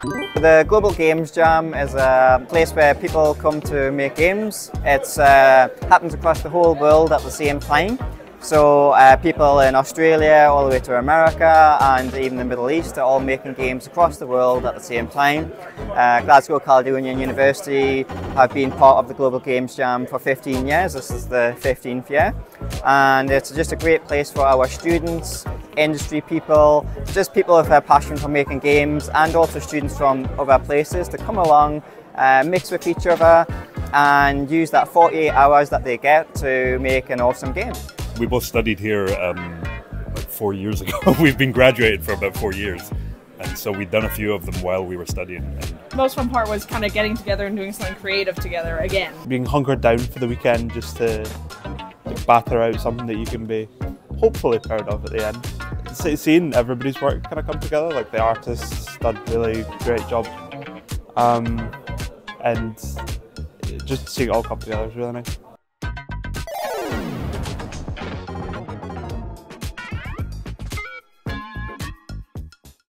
The Global Games Jam is a place where people come to make games. It uh, happens across the whole world at the same time. So uh, people in Australia all the way to America and even the Middle East are all making games across the world at the same time. Uh, Glasgow Caledonian University have been part of the Global Games Jam for 15 years. This is the 15th year. And it's just a great place for our students, industry people, just people with a passion for making games and also students from other places to come along, uh, mix with each other and use that 48 hours that they get to make an awesome game. We both studied here um, like four years ago. We've been graduated for about four years. And so we'd done a few of them while we were studying. And Most fun part was kind of getting together and doing something creative together again. being hunkered down for the weekend just to batter out something that you can be hopefully proud of at the end. See- Seeing everybody's work kind of come together, like the artists done really great job, um, and just seeing it all come together is really nice.